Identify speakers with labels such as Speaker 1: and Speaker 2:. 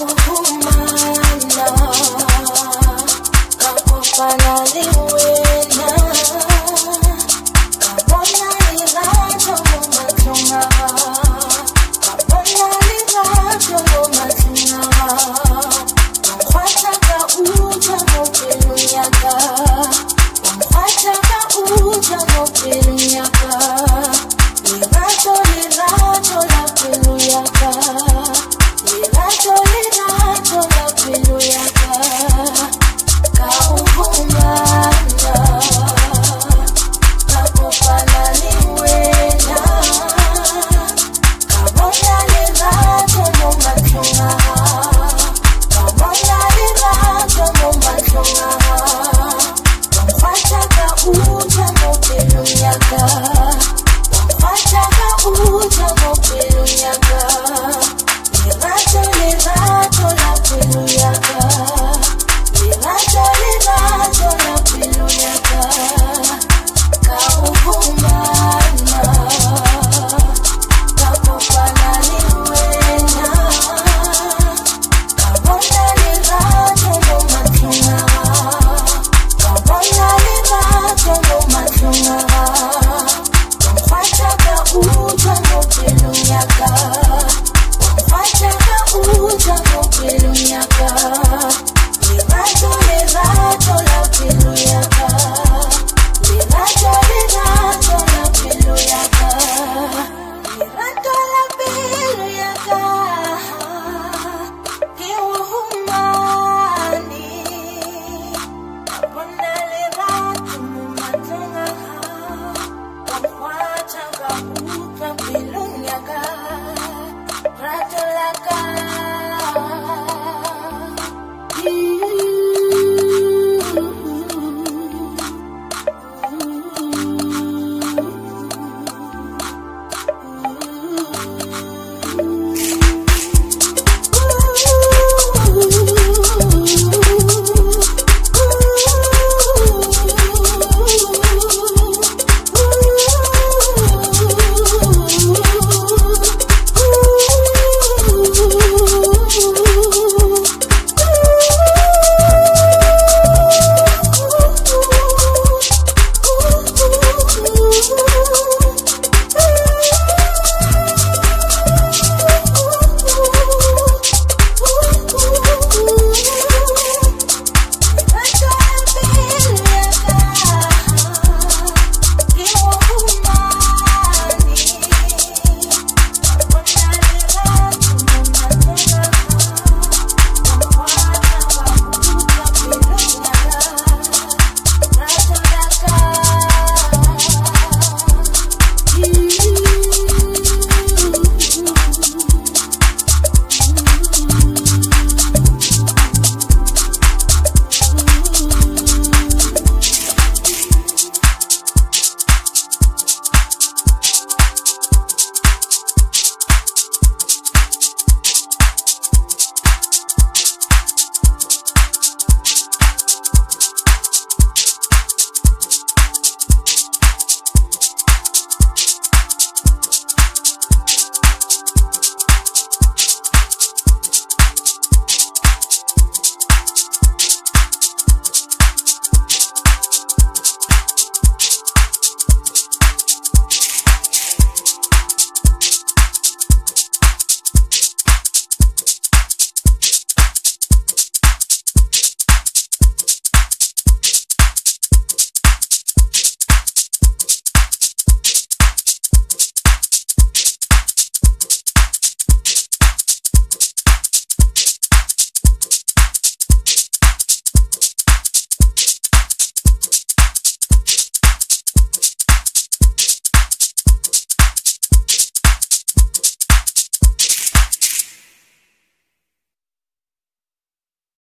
Speaker 1: wanna pull my is